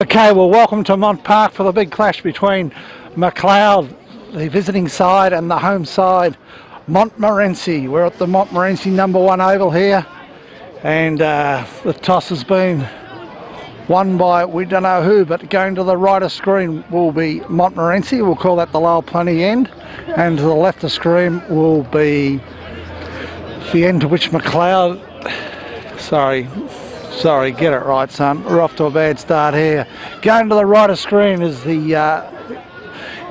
Okay, well, welcome to Mont Park for the big clash between McLeod, the visiting side, and the home side, Montmorency. We're at the Montmorency number one oval here, and uh, the toss has been won by we don't know who, but going to the right of screen will be Montmorency. We'll call that the lower plenty end, and to the left of screen will be the end to which McLeod. Sorry, Sorry, get it right, son. We're off to a bad start here. Going to the right of screen is the uh,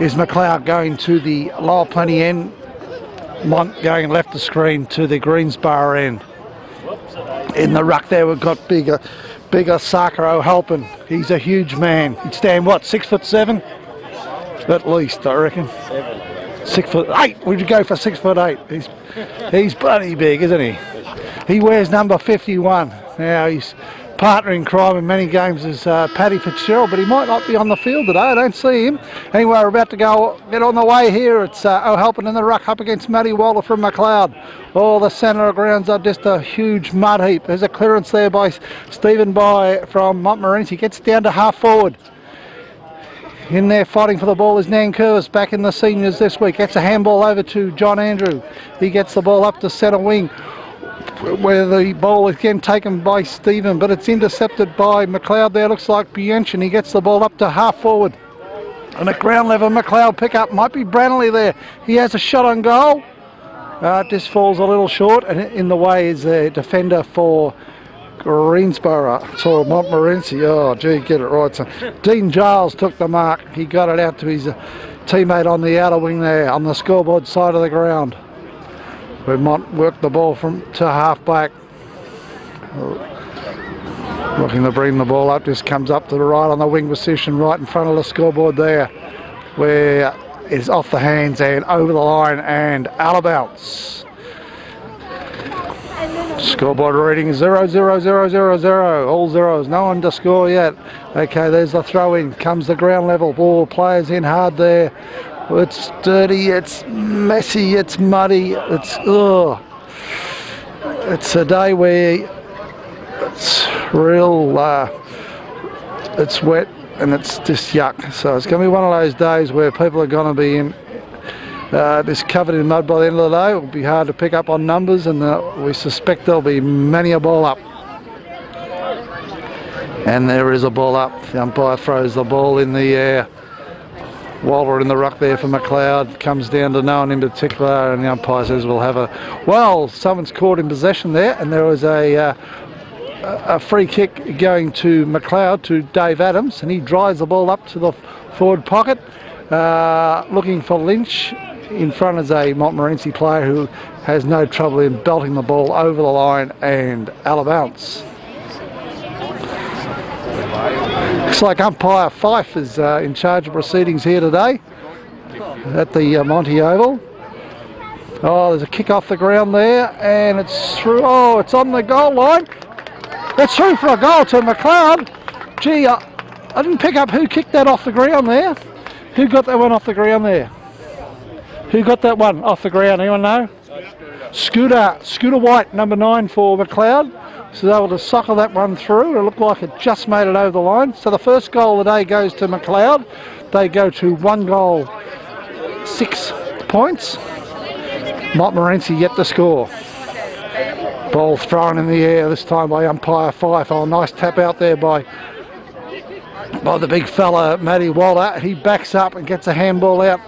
is McLeod going to the lower plenty end. Mont going left of screen to the Greensborough end. In the ruck there, we've got bigger, bigger Sakaro helping. He's a huge man. He'd stand what, six foot seven? At least, I reckon. Six foot eight. Would you go for six foot eight? He's he's bloody big, isn't he? He wears number 51. Now he's partner in crime in many games is uh, Paddy Fitzgerald, but he might not be on the field today. I don't see him. Anyway, we're about to go get on the way here. It's uh, O'Halpin in the ruck up against Matty Waller from McLeod. Oh, the centre of grounds are just a huge mud heap. There's a clearance there by Stephen By from Montmorency. Gets down to half forward. In there fighting for the ball is Nan Curvis back in the seniors this week. Gets a handball over to John Andrew. He gets the ball up to centre wing where the ball is again taken by Stephen, but it's intercepted by McLeod there. Looks like Bianchi. He gets the ball up to half forward. And at ground level, McLeod pick up. Might be Branley there. He has a shot on goal. Uh, just falls a little short, and in the way is a defender for Greensborough. So Montmorency. Oh, gee, get it right, son. Dean Giles took the mark. He got it out to his teammate on the outer wing there, on the scoreboard side of the ground. We might work the ball from to half back. Looking to bring the ball up, just comes up to the right on the wing position, right in front of the scoreboard there, where it's off the hands and over the line and out of bounds. Scoreboard reading 0 0 0 0 0. All zeros, no one to score yet. Okay, there's the throw in. Comes the ground level. Ball players in hard there. It's dirty, it's messy, it's muddy, it's ugh. It's a day where it's real, uh, it's wet and it's just yuck. So it's going to be one of those days where people are going to be in uh, just covered in mud by the end of the day. It will be hard to pick up on numbers and uh, we suspect there'll be many a ball up. And there is a ball up. The umpire throws the ball in the air. Waller in the ruck there for McLeod comes down to no one in particular and the umpire says we'll have a well someone's caught in possession there and there was a uh, a free kick going to McLeod to Dave Adams and he drives the ball up to the forward pocket uh, looking for Lynch in front is a Montmorency player who has no trouble in belting the ball over the line and out of bounds. Looks like umpire Fife is uh, in charge of proceedings here today at the uh, Monty Oval. Oh, there's a kick off the ground there, and it's through. Oh, it's on the goal line. It's through for a goal to McLeod. Gee, I, I didn't pick up who kicked that off the ground there. Who got that one off the ground there? Who got that one off the ground? Anyone know? Scooter, Scooter White, number nine for McLeod. So able to sucker that one through. It looked like it just made it over the line. So the first goal of the day goes to McLeod. They go to one goal, six points. Montmorency yet to score. Ball thrown in the air this time by umpire Fife. Oh, nice tap out there by by the big fella Matty Waller. He backs up and gets a handball out,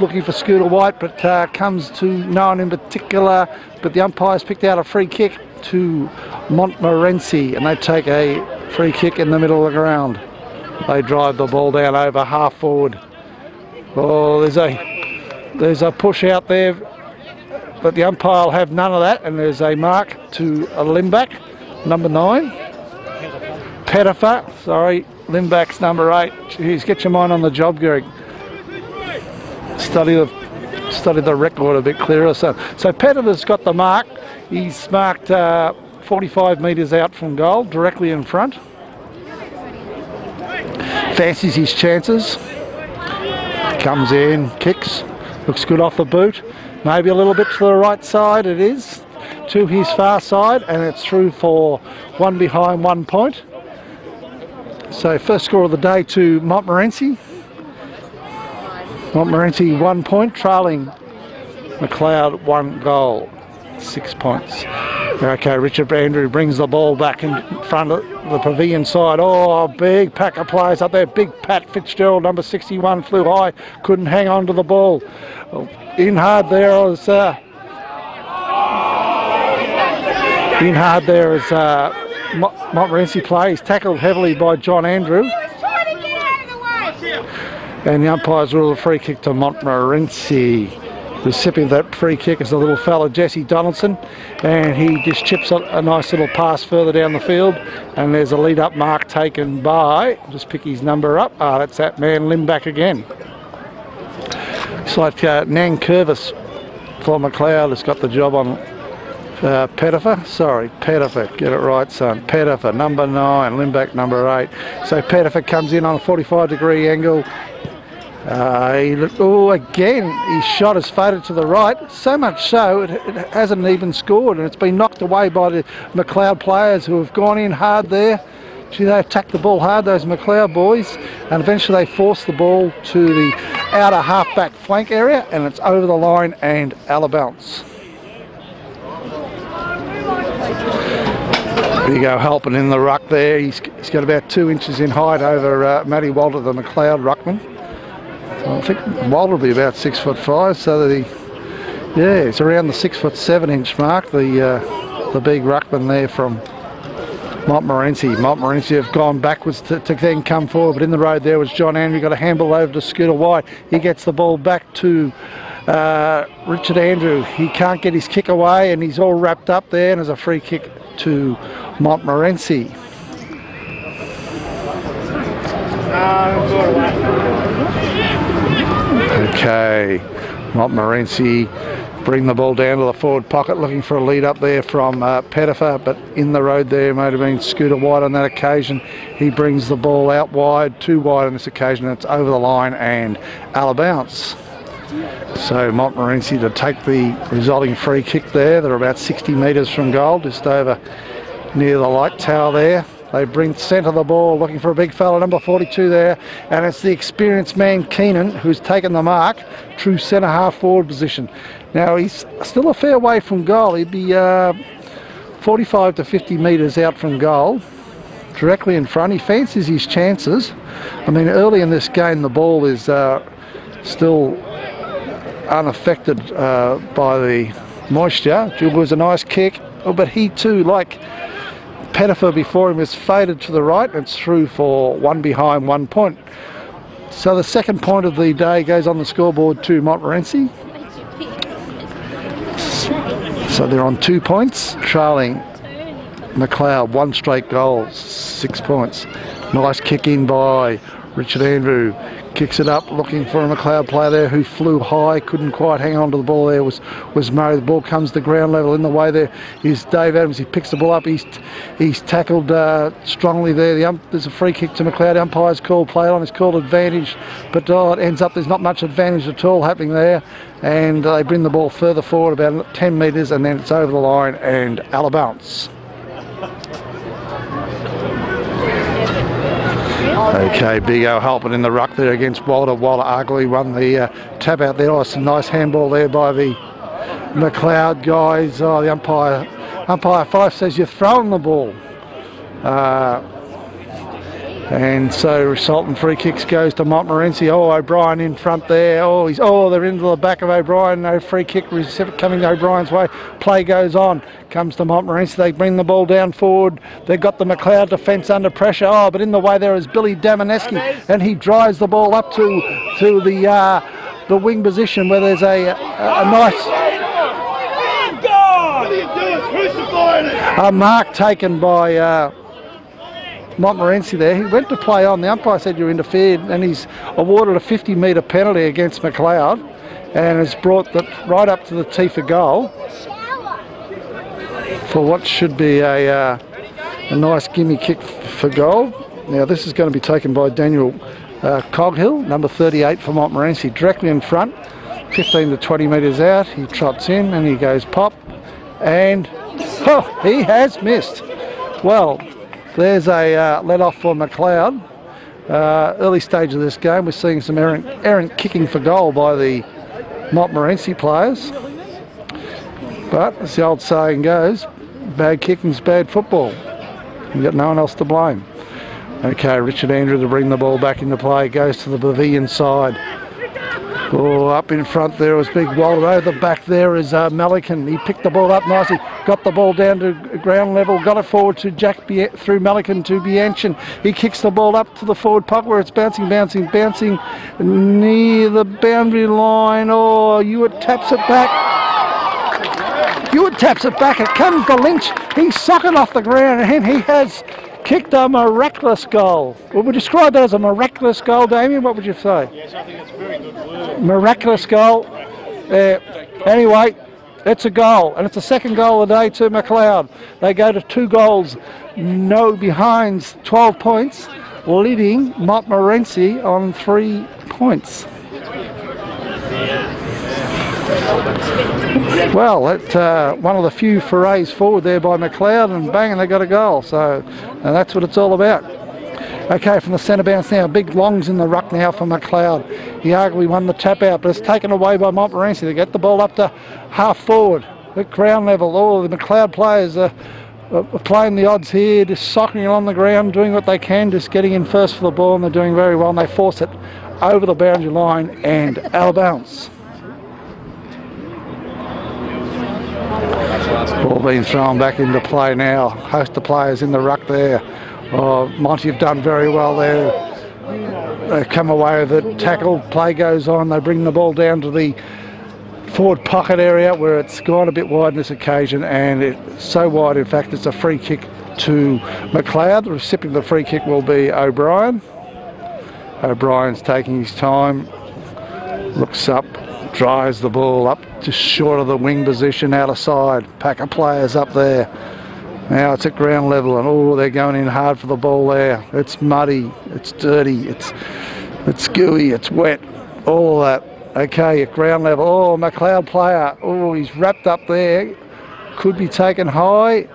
looking for Scooter White, but uh, comes to no one in particular. But the umpire's picked out a free kick to Montmorency, and they take a free kick in the middle of the ground. They drive the ball down over half forward. Oh, there's a there's a push out there, but the umpire will have none of that, and there's a mark to a Limback, number nine. Pettifer, sorry, Limback's number eight. Jeez, get your mind on the job, Greg. Study the study the record a bit clearer. So, so Pettifer's got the mark. He's marked uh, 45 metres out from goal, directly in front. Fancies his chances. Comes in, kicks, looks good off the boot. Maybe a little bit to the right side, it is. To his far side, and it's through for one behind, one point. So first score of the day to Montmorency. Montmorency one point, trailing McLeod one goal, six points. Okay, Richard Andrew brings the ball back in front of the pavilion side. Oh, big pack of players up there. Big Pat Fitzgerald, number 61, flew high, couldn't hang on to the ball. In hard there is... uh, in hard there is uh, Montmorency play. He's tackled heavily by John Andrew. And the umpires rule a free kick to Montmorency. The recipient of that free kick is the little fella Jesse Donaldson and he just chips a, a, nice little pass further down the field and there's a lead up mark taken by, just pick his number up, ah that's that man Lim back again. It's like uh, Nang Curvis for McLeod has got the job on uh, Pettifer, sorry, Pettifer, get it right son, Pettifer, number 9, Limback number 8. So Pettifer comes in on a 45 degree angle, uh, he, oh, again, his shot has faded to the right, so much so it, it, hasn't even scored and it's been knocked away by the McLeod players who have gone in hard there. Gee, they attacked the ball hard, those McLeod boys, and eventually they forced the ball to the outer half-back flank area and it's over the line and out of bounds. There you go, helping in the ruck there. He's, he's got about two inches in height over uh, Matty Walter, the McLeod ruckman. I think Walter will be about six foot five, so the yeah, it's around the six foot seven inch mark. The uh, the big ruckman there from Montmorency. Montmorency have gone backwards to, to, then come forward, but in the road there was John Andrew. Got a handball over to Scooter White. He gets the ball back to uh, Richard Andrew. He can't get his kick away, and he's all wrapped up there. And there's a free kick to Montmorency. Okay, Montmorency bring the ball down to the forward pocket looking for a lead up there from uh, Pettifer but in the road there might have been Scooter White on that occasion. He brings the ball out wide too wide on this occasion it's over the line and out of bounce so Montmorency to take the resulting free kick there. They're about 60 metres from goal just over near the light tower there. They bring centre the ball, looking for a big fella, number 42 there, and it's the experienced man Keenan who's taken the mark, true centre half forward position. Now he's still a fair way from goal. He'd be uh, 45 to 50 metres out from goal, directly in front. He fancies his chances. I mean, early in this game, the ball is uh, still unaffected uh, by the moisture. It was a nice kick, oh, but he too, like Pettifer before him is faded to the right. And it's through for one behind, one point. So the second point of the day goes on the scoreboard to Montmorency. So they're on two points, trailing McLeod, one straight goal, six points. Nice kick in by Richard Andrew kicks it up looking for a McLeod player there who flew high couldn't quite hang on to the ball there was was Murray the ball comes to ground level in the way there is Dave Adams. He picks the ball up. He's he's tackled uh, strongly there. The there's a free kick to McLeod. Umpire's called play on. It's called advantage but oh, it ends up there's not much advantage at all happening there. And they bring the ball further forward about 10 metres and then it's over the line and out of bounds Okay, Big O'Halpin in the ruck there against Walter. Walter Ugly won the uh, tap out there. Oh, some nice handball there by the McLeod guys. Oh, the umpire, umpire Fife says you're throwing the ball. Uh, and so resultant free kicks goes to Montmorency. Oh, O'Brien in front there. Oh, he's oh they're into the back of O'Brien. No free kick coming O'Brien's way. Play goes on. Comes to Montmorency. They bring the ball down forward. They've got the McLeod defence under pressure. Oh, but in the way there is Billy Damaneski, and he drives the ball up to to the uh, the wing position where there's a a, a nice. A mark taken by. Uh, Montmorency there. He went to play on. The umpire said you interfered, and he's awarded a 50 metre penalty against McLeod, and has brought that right up to the tee for goal for what should be a, uh, a nice gimme kick for goal. Now this is going to be taken by Daniel uh, Coghill, number 38 for Montmorency, directly in front, 15 to 20 metres out. He trots in and he goes pop, and oh, he has missed. Well, There's a uh, let off for McLeod. Uh, early stage of this game, we're seeing some errant, errant kicking for goal by the Montmorency players. But as the old saying goes, bad kicking's bad football. You've got no one else to blame. Okay, Richard Andrew to bring the ball back into play. Goes to the pavilion side. Oh, up in front there was Big. Over the back there is uh, Melican. He picked the ball up nicely, got the ball down to ground level, got it forward to Jack Be through Melican to Bianchin. He kicks the ball up to the forward puck where it's bouncing, bouncing, bouncing near the boundary line. Oh, Ewart taps it back. Ewart taps it back. It comes to Lynch. He's sucking off the ground and he has kicked a miraculous goal. Would we describe that as a miraculous goal, Damien? What would you say? Yes, I think it's a very good word. Miraculous goal. Uh, anyway, it's a goal, and it's the second goal of the day to McLeod. They go to two goals, no behinds, 12 points, leading Montmorency on three points. Well, it, uh, one of the few forays forward there by McLeod and bang, and they got a goal. So, and that's what it's all about. Okay, from the centre bounce now, big longs in the ruck now for McLeod. He arguably won the tap out, but it's taken away by Montmorency. They get the ball up to half forward at ground level. All the McLeod players are, playing the odds here, just soccering it on the ground, doing what they can, just getting in first for the ball, and they're doing very well. And they force it over the boundary line and out of bounds. Ball being thrown back into play now. Host of players in the ruck there. Oh, Monty have done very well there. They come away with it. Tackle, play goes on. They bring the ball down to the forward pocket area where it's gone a bit wide on this occasion and it's so wide in fact it's a free kick to McLeod. The recipient of the free kick will be O'Brien. O'Brien's taking his time, looks up, drives the ball up just short of the wing position out of side. Pack of players up there. Now it's at ground level and oh they're going in hard for the ball there. It's muddy, it's dirty, it's it's gooey, it's wet, all that. Okay, at ground level. Oh, McLeod player. Oh, he's wrapped up there. Could be taken high.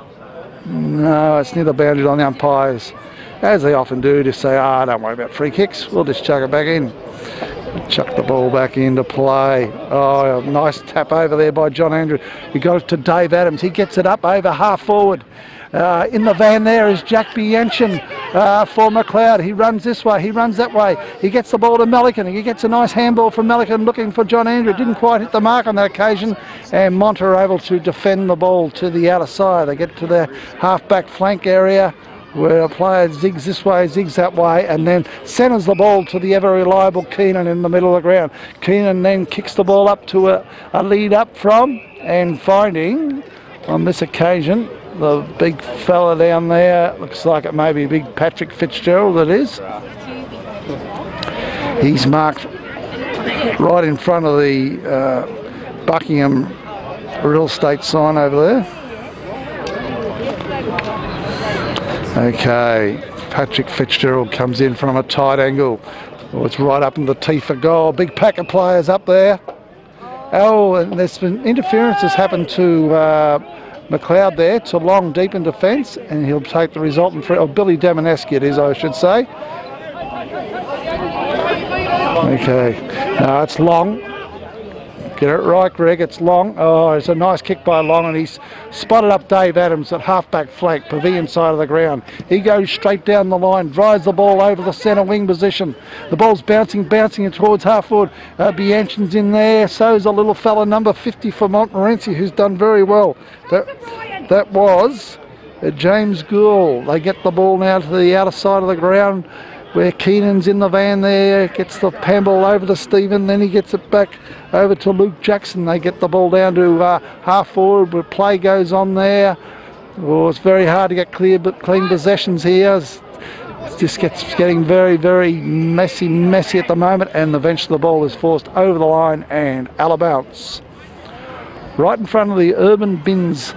No, it's near the boundary on the umpires. As they often do, just say, ah, oh, don't worry about free kicks. We'll just chuck it back in. Chuck the ball back into play. Oh, nice tap over there by John Andrew. He goes to Dave Adams. He gets it up over half forward. Uh, in the van there is Jack Bianchin uh, for McLeod. He runs this way, he runs that way. He gets the ball to Melican. He gets a nice handball from Melican looking for John Andrew. Didn't quite hit the mark on that occasion. And Mont are able to defend the ball to the outer side. They get to their half-back flank area where a player zigs this way, zigs that way, and then centres the ball to the ever reliable Keenan in the middle of the ground. Keenan then kicks the ball up to a, a lead up from, and finding on this occasion the big fella down there, looks like it may be big Patrick Fitzgerald, it is. He's marked right in front of the uh, Buckingham real estate sign over there. Okay, Patrick Fitzgerald comes in from a tight angle. Oh, it's right up in the teeth for goal. Big pack of players up there. Oh, and there's been interference has happened to uh, McLeod there, to long deep in defence, and he'll take the result in front. Oh, Billy Damaneski it is, I should say. Okay, now it's long. Get it right, Greg. It's long. Oh, it's a nice kick by Long, and he's spotted up Dave Adams at halfback flank, pavilion side of the ground. He goes straight down the line, drives the ball over the centre wing position. The ball's bouncing, bouncing it towards half forward. Uh, Bianchin's in there. So's a little fella, number 50 for Montmorency, who's done very well. That, that was uh, James Gould. They get the ball now to the outer side of the ground where Keenan's in the van there, gets the handball over to Stephen, then he gets it back over to Luke Jackson. They get the ball down to uh, half forward, but play goes on there. Oh, it's very hard to get clear, but clean possessions here. It's, it just gets getting very, very messy, messy at the moment, and eventually the ball is forced over the line and out of bounds. Right in front of the Urban Bins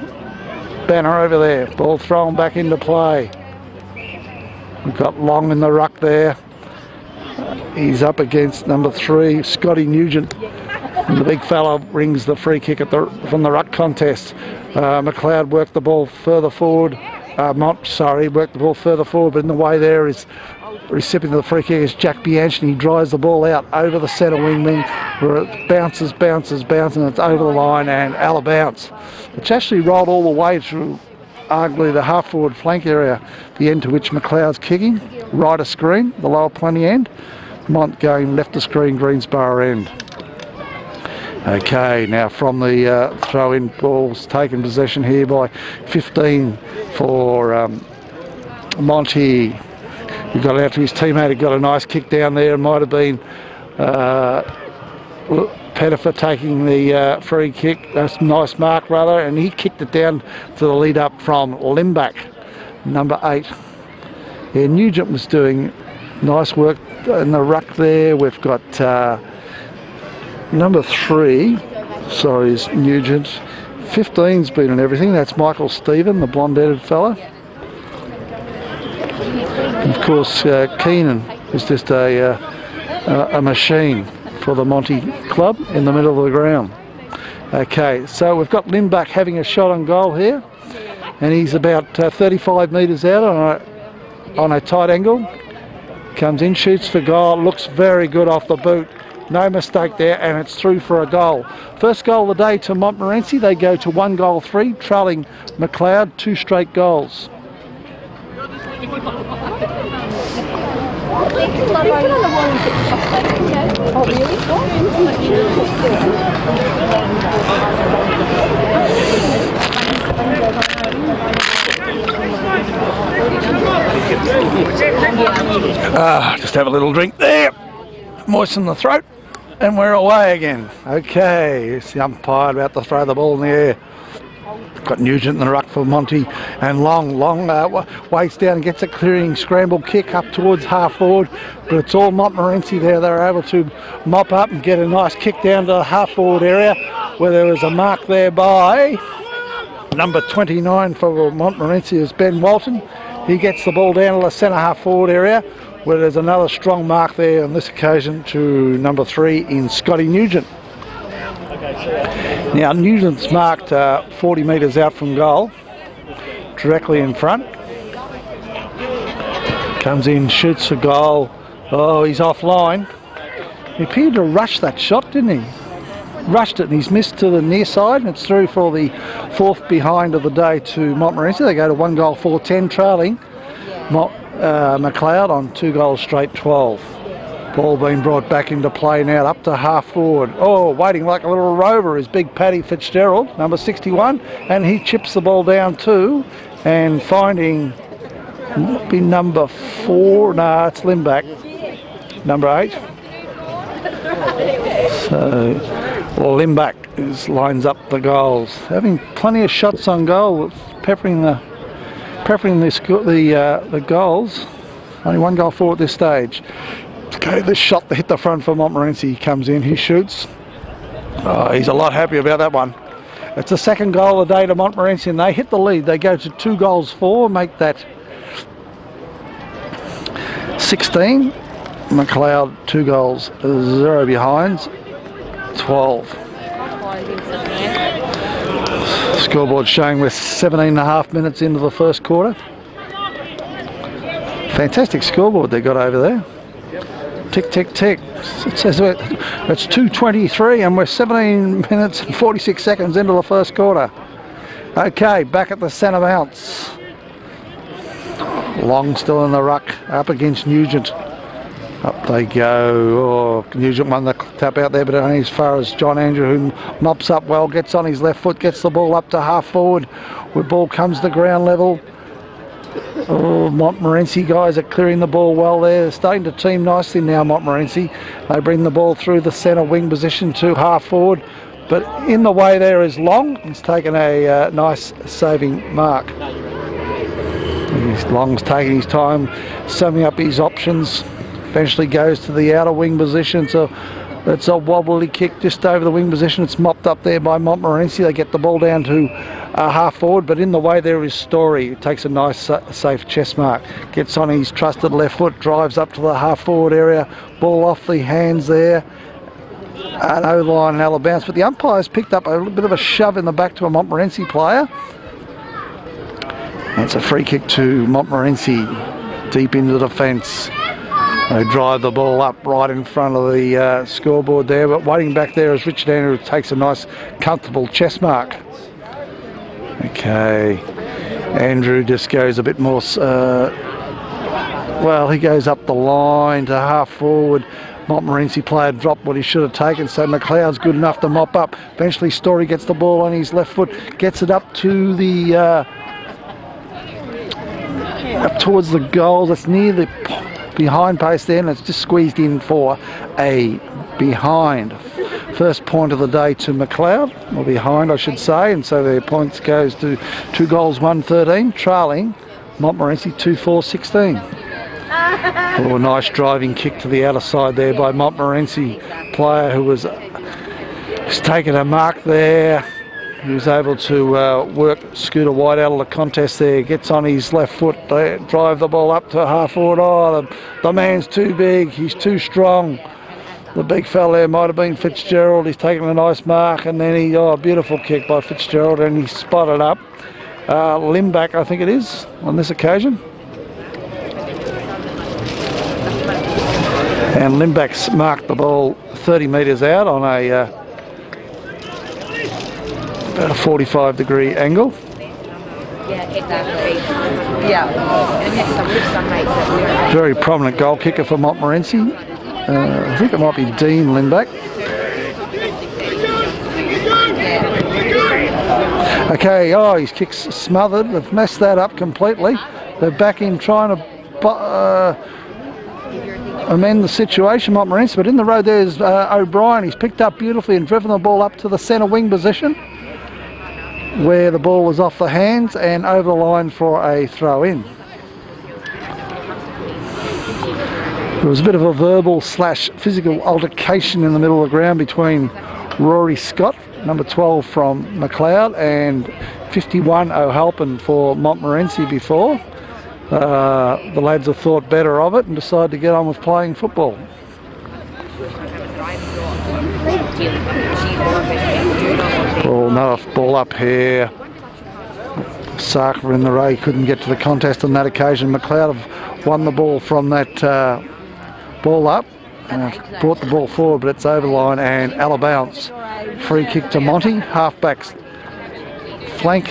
banner over there. Ball thrown back into play. We've got Long in the ruck there. He's up against number three, Scotty Nugent. And the big fella rings the free kick at the, from the ruck contest. Uh, McLeod worked the ball further forward uh, Mont, sorry, worked the ball further forward, but in the way there is recipient of the free kick is Jack Bianchi. He drives the ball out over the centre wing wing where it bounces, bounces, bounces, and it's over the line and out of bounce. It's actually rolled all the way through arguably the half forward flank area, the end to which McLeod's kicking, right of screen, the lower plenty end. Mont going left of screen, Greensborough end. Okay, now from the uh, throw-in balls taken possession here by 15 for um, Monty. He got out to his teammate, he got a nice kick down there. It might have been uh, Pettifer taking the uh, free kick. That's a nice mark, rather, and he kicked it down to the lead up from Limbach, number eight. Yeah, Nugent was doing nice work in the ruck there. We've got uh, number three, sorry, is Nugent. 15's been in everything. That's Michael Stephen, the blonde-headed fella. And of course, uh, Keenan is just a, uh, a machine for the Monty Club in the middle of the ground. Okay, so we've got Limbach having a shot on goal here, and he's about uh, 35 metres out on a, on a tight angle. Comes in, shoots for goal, looks very good off the boot. No mistake there, and it's through for a goal. First goal of the day to Montmorency. They go to one goal three, trailing McLeod, two straight goals. Ah, just have a little drink there, moisten the throat, and we're away again. Okay, it's the umpire about to throw the ball in the air. Got Nugent in the ruck for Monty, and Long, Long uh, down and gets a clearing scramble kick up towards half forward, but it's all Montmorency there. They're able to mop up and get a nice kick down to the half forward area where there was a mark there by number 29 for Montmorency is Ben Walton. He gets the ball down to the centre half forward area where there's another strong mark there on this occasion to number three in Scotty Nugent. Now Nugent's marked uh, 40 metres out from goal, directly in front. Comes in, shoots for goal. Oh, he's offline. He appeared to rush that shot, didn't he? Rushed it and he's missed to the near side and it's through for the fourth behind of the day to Montmorency. They go to one goal 4-10 trailing Mont, uh, McLeod on two goals straight 12. Ball being brought back into play now up to half forward. Oh, waiting like a little rover is big Paddy Fitzgerald, number 61, and he chips the ball down too and finding might be number four. No, it's Limbach, number eight. So well, Limbach is, lines up the goals, having plenty of shots on goal, peppering the peppering the the, uh, the goals. Only one goal for at this stage. Okay, this shot that hit the front for Montmorency comes in, he shoots. Oh, he's a lot happy about that one. It's the second goal of the day to Montmorency and they hit the lead. They go to two goals four, make that 16. McLeod, two goals, zero behinds, 12. Scoreboard showing we're 17 and a half minutes into the first quarter. Fantastic scoreboard they got over there. Tick, tick, tick. It says it's 2.23 and we're 17 minutes and 46 seconds into the first quarter. Okay, back at the centre bounce. Long still in the ruck, up against Nugent. Up they go. Oh, Nugent won the tap out there, but only as far as John Andrew, who mops up well, gets on his left foot, gets the ball up to half forward. Where ball comes to ground level. Oh, Montmorency guys are clearing the ball well there. They're starting to team nicely now, Montmorency. They bring the ball through the centre wing position to half forward. But in the way there is Long. He's taken a uh, nice saving mark. Long's taking his time, summing up his options. Eventually goes to the outer wing position. So it's a wobbly kick just over the wing position. It's mopped up there by Montmorency. They get the ball down to uh, half forward, but in the way there is Story. It takes a nice safe chest mark. Gets on his trusted left foot, drives up to the half forward area. Ball off the hands there. An O-line and out of bounce, but the umpire's picked up a little bit of a shove in the back to a Montmorency player. It's a free kick to Montmorency, deep into the fence. They drive the ball up right in front of the uh, scoreboard there, but waiting back there is Richard Andrew who takes a nice, comfortable chest mark. Okay, Andrew just goes a bit more. Uh, well, he goes up the line to half forward. Montmorency player dropped what he should have taken, so McLeod's good enough to mop up. Eventually, Story gets the ball on his left foot, gets it up to the uh, up towards the goal It's near the behind post there, and it's just squeezed in for a behind. First point of the day to McLeod, or behind, I should say, and so their points goes to two goals, one thirteen, trailing Montmorency two four sixteen. Oh, nice driving kick to the outer side there by Montmorency player who was taken a mark there. He was able to uh, work Scooter White out of the contest there. Gets on his left foot. They drive the ball up to half forward. Oh, the, the man's too big. He's too strong. The big fella there might have been Fitzgerald. He's taken a nice mark, and then he oh, beautiful kick by Fitzgerald, and he spotted up uh, Limback, I think it is, on this occasion. And Limback's marked the ball 30 metres out on a uh, about a 45 degree angle. Yeah, exactly. Yeah. And next time, some mates Very prominent goal kicker for Montmorency. Uh, I think it might be Dean Limback. Okay, oh, his kick's smothered. They've messed that up completely. They're back in trying to uh, amend the situation, Montmorency. But in the road there's uh, O'Brien. He's picked up beautifully and driven the ball up to the centre wing position where the ball was off the hands and over the line for a throw in. There was a bit of a verbal slash physical altercation in the middle of the ground between Rory Scott, number 12 from McLeod, and 51 O'Halpin for Montmorency before. Uh, the lads have thought better of it and decided to get on with playing football. Another ball up here. Sarker in the ray couldn't get to the contest on that occasion. McLeod have won the ball from that uh, ball up and brought the ball forward, but it's over the line and out of bounds. Free kick to Monty, halfbacks flank.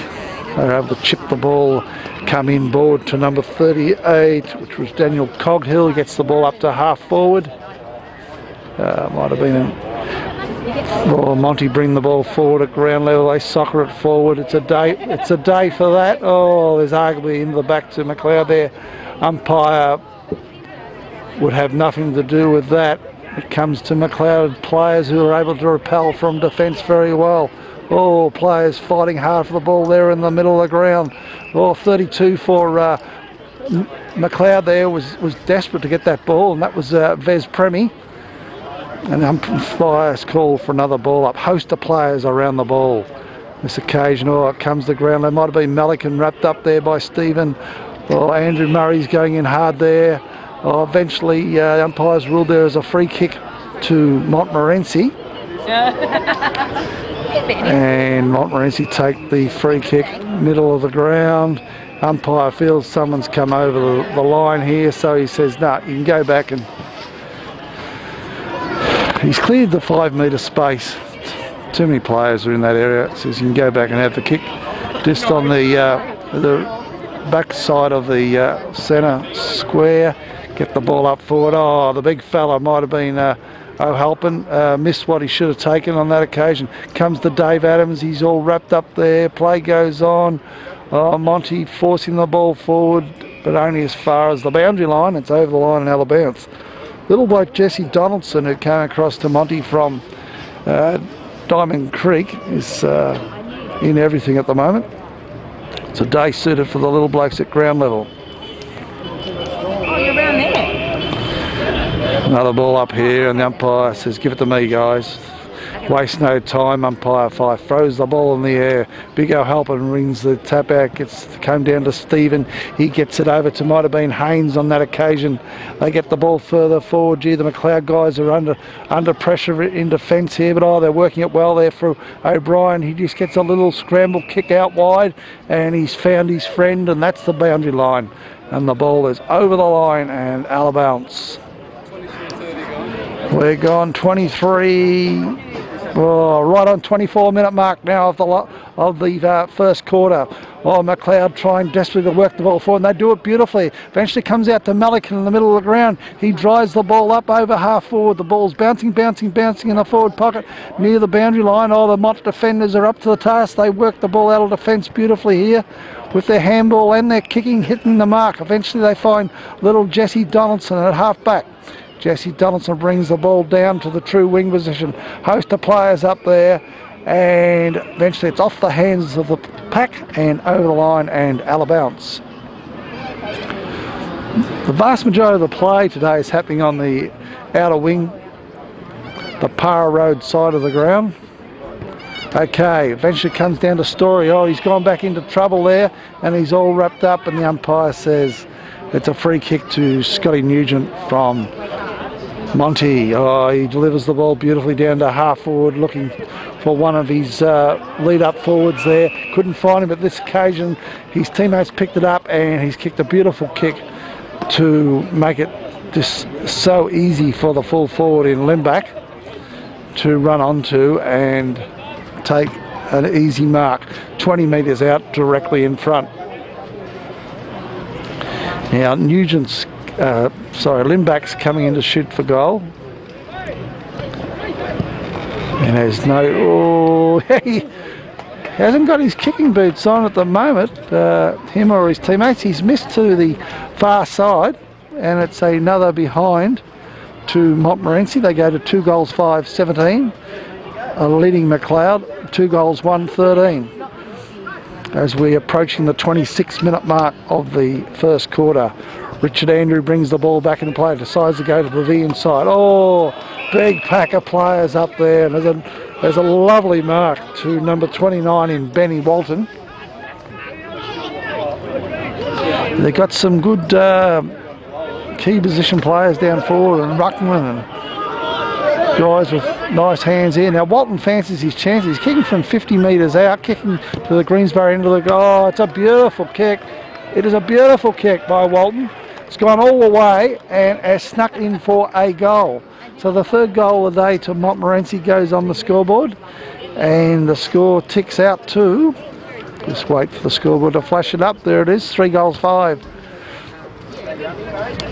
They're able to chip the ball, come in board to number 38, which was Daniel Coghill. Gets the ball up to half forward. Uh, might have been an well, Monty bring the ball forward at ground level. They soccer it forward. It's a day. It's a day for that. Oh, there's arguably into the back to McLeod there. Umpire would have nothing to do with that. It comes to McLeod players who are able to repel from defence very well. Oh, players fighting hard for the ball there in the middle of the ground. Oh, 32 for uh, McLeod there was, was desperate to get that ball, and that was uh, Vez Premi. And umpires call for another ball up. Host of players around the ball. This occasion, oh, it comes to ground. There might have been Melican wrapped up there by Stephen. Oh, Andrew Murray's going in hard there. Oh, eventually, uh, the umpires ruled there as a free kick to Montmorency. and Montmorency take the free kick, middle of the ground. Umpire feels someone's come over the, the line here, so he says, no, nah, you can go back and he's cleared the five metre space. Too many players are in that area. Says you can go back and have the kick just on the uh, the back side of the uh, centre square. Get the ball up forward. Oh, the big fella might have been uh, O'Halpin. Uh, missed what he should have taken on that occasion. Comes to Dave Adams. He's all wrapped up there. Play goes on. Oh, Monty forcing the ball forward, but only as far as the boundary line. It's over the line and out of bounds little bloke Jesse Donaldson who came across to Monty from uh, Diamond Creek is uh, in everything at the moment. It's a day suited for the little blokes at ground level. Oh, you're around there. Another ball up here and the umpire says give it to me guys. Waste no time. Umpire five throws the ball in the air. Big O'Halpin rings the tap out. Gets came down to Stephen. He gets it over to might have been Haynes on that occasion. They get the ball further forward. Gee, the McLeod guys are under under pressure in defence here, but oh, they're working it well there for O'Brien. He just gets a little scramble kick out wide, and he's found his friend, and that's the boundary line. And the ball is over the line and out of bounds. We're gone 23, oh, right on 24 minute mark now of the of the uh, first quarter. Oh, McLeod trying desperately to work the ball forward, and they do it beautifully. Eventually comes out to Melican in the middle of the ground. He drives the ball up over half forward. The ball's bouncing, bouncing, bouncing in the forward pocket near the boundary line. Oh, the Mott defenders are up to the task. They work the ball out of defence beautifully here with their handball and their kicking hitting the mark. Eventually they find little Jesse Donaldson at half back. Jesse Donaldson brings the ball down to the true wing position. Host of players up there and eventually it's off the hands of the pack and over the line and out of bounds. The vast majority of the play today is happening on the outer wing, the Para Road side of the ground. Okay, eventually comes down to Story. Oh, he's gone back into trouble there and he's all wrapped up and the umpire says it's a free kick to Scotty Nugent from Monty, oh, he delivers the ball beautifully down to half forward, looking for one of his uh, lead up forwards there. Couldn't find him at this occasion. His teammates picked it up and he's kicked a beautiful kick to make it just so easy for the full forward in Limback to run onto and take an easy mark 20 metres out directly in front. Now Nugent's uh, sorry, Limback's coming in to shoot for goal. And there's no, oh, he hasn't got his kicking boots on at the moment, uh, him or his teammates. He's missed to the far side, and it's another behind to Montmorency. They go to two goals, five, 17. A leading McLeod, two goals, one, 13. As we're approaching the 26 minute mark of the first quarter. Richard Andrew brings the ball back into play, decides to go to the inside. Oh, big pack of players up there. And there's a, there's a lovely mark to number 29 in Benny Walton. They've got some good uh, key position players down forward and Ruckman and guys with nice hands here. Now Walton fancies his chances. He's kicking from 50 metres out, kicking to the Greensborough end of the. Oh, it's a beautiful kick. It is a beautiful kick by Walton. It's gone all the way and has snuck in for a goal. So the third goal of the day to Montmorency goes on the scoreboard. And the score ticks out to, just wait for the scoreboard to flash it up, there it is, three goals, five.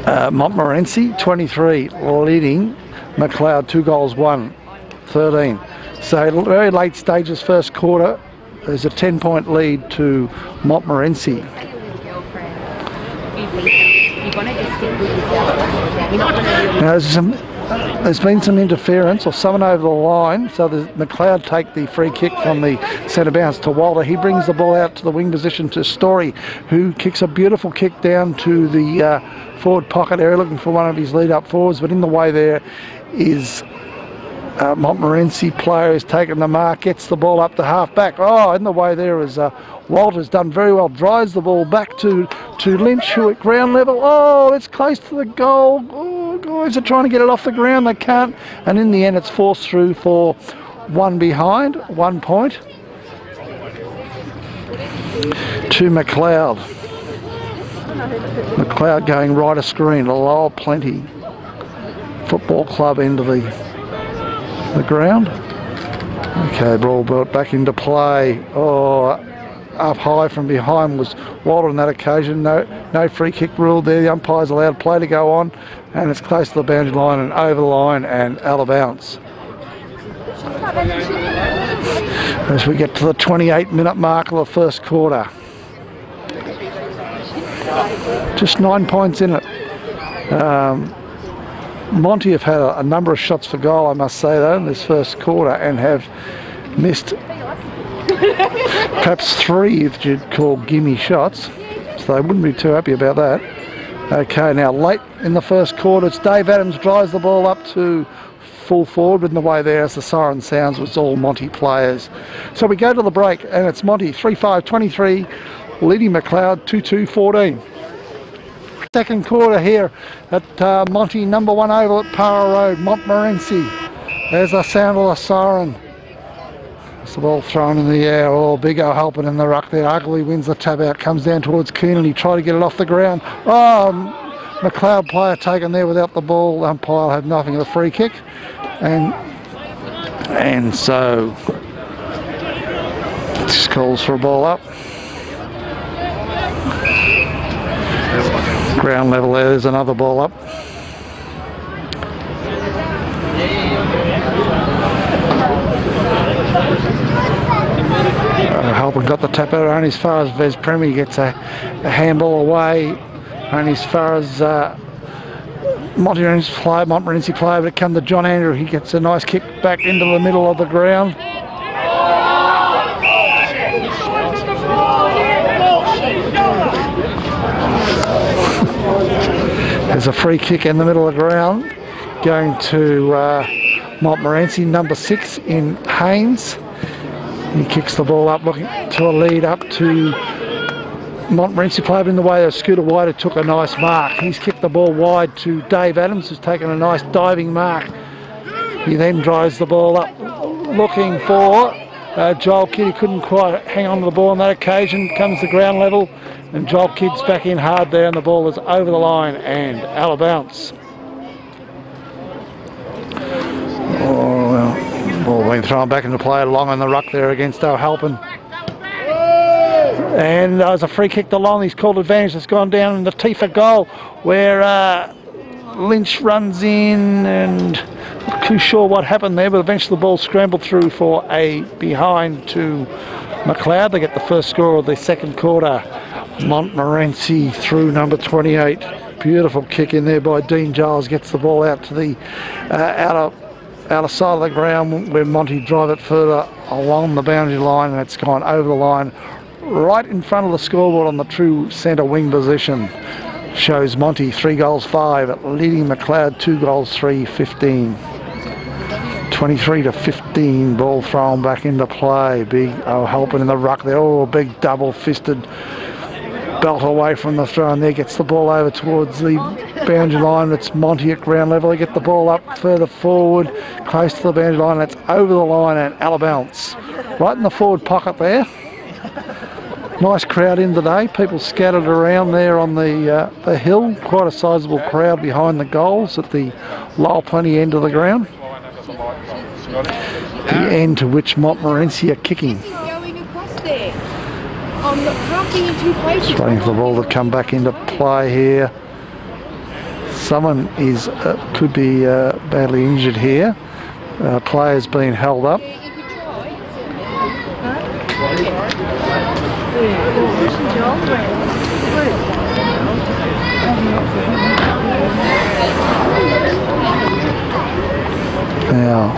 Uh, Montmorency 23 leading McLeod two goals one 13 so very late stages first quarter. There's a 10 point lead to Montmorency there's, some, there's been some interference or someone over the line, so the McLeod take the free kick from the centre bounce to Walter. He brings the ball out to the wing position to Story, who kicks a beautiful kick down to the uh, forward pocket area, looking for one of his lead up forwards, but in the way there is uh, Montmorency player has taken the mark, gets the ball up to half back. Oh, in the way there is uh, Walter's done very well, drives the ball back to, to Lynch, who at ground level, oh, it's close to the goal. Oh, guys are trying to get it off the ground, they can't. And in the end, it's forced through for one behind, one point to McLeod. McLeod going right of screen, a Lower Plenty Football Club into the the ground. Okay, ball brought back into play. Oh, up high from behind was Walter on that occasion. No, no free kick rule there. The umpire's allowed play to go on, and it's close to the boundary line and over the line and out of bounds. As we get to the 28 minute mark of the first quarter. Just nine points in it. Um, Monty have had a, a, number of shots for goal, I must say, though, in this first quarter and have missed perhaps three, if you'd call gimme shots. So they wouldn't be too happy about that. Okay, now late in the first quarter, it's Dave Adams drives the ball up to full forward in the way there as the siren sounds it's all Monty players. So we go to the break and it's Monty 3-5 23 leading McLeod 2-2 14. Second quarter here at uh, Monty number one oval at Para Road, Montmorency. There's the sound of the siren. It's the ball thrown in the air. Oh, Big O'Halpin in the ruck there. Ugly wins the tap out, comes down towards Keenan. He tried to get it off the ground. Oh, McLeod player taken there without the ball. Umpire had nothing of the free kick. And and so just calls for a ball up. Ground level there, there's another ball up. Uh, Halpin got the tap out only as far as Vespremi gets a, a handball away, only as far as uh, Montmorency play, Montmorency play, but it come to John Andrew. He gets a nice kick back into the middle of the ground. There's a free kick in the middle of the ground going to uh, Montmorency, number six in Haynes. He kicks the ball up looking to a lead up to Montmorency played in the way of Scooter White took a nice mark. He's kicked the ball wide to Dave Adams who's taken a nice diving mark. He then drives the ball up looking for uh, Joel Kidd. He couldn't quite hang on to the ball on that occasion. Comes to ground level and Joel Kidd's back in hard there and the ball is over the line and out of bounce. Oh, well, ball being thrown back into play along on the ruck there against O'Halpin. And there's a free kick to Long. He's called advantage. It's gone down in the Tifa goal where uh, Lynch runs in and not too sure what happened there, but eventually the ball scrambled through for a behind to McLeod. They get the first score of the second quarter. Montmorency through number 28. Beautiful kick in there by Dean Giles. Gets the ball out to the uh, outer outer side of the ground where Monty drive it further along the boundary line and it's gone over the line right in front of the scoreboard on the true centre wing position. Shows Monty three goals five, leading McLeod two goals three, 15. 23 to 15, ball thrown back into play. Big oh, helping in the ruck there. Oh, big double fisted belt away from the throw and there gets the ball over towards the boundary line. It's Monty at ground level. They get the ball up further forward, close to the boundary line. It's over the line and out of bounce. Right in the forward pocket there. Nice crowd in today. People scattered around there on the uh, the hill. Quite a sizable crowd behind the goals at the lower plenty end of the ground. The end to which Montmorency are kicking. Just waiting for the ball to come back into play here. Someone is uh, could be uh, badly injured here. Uh, players being held up. Now,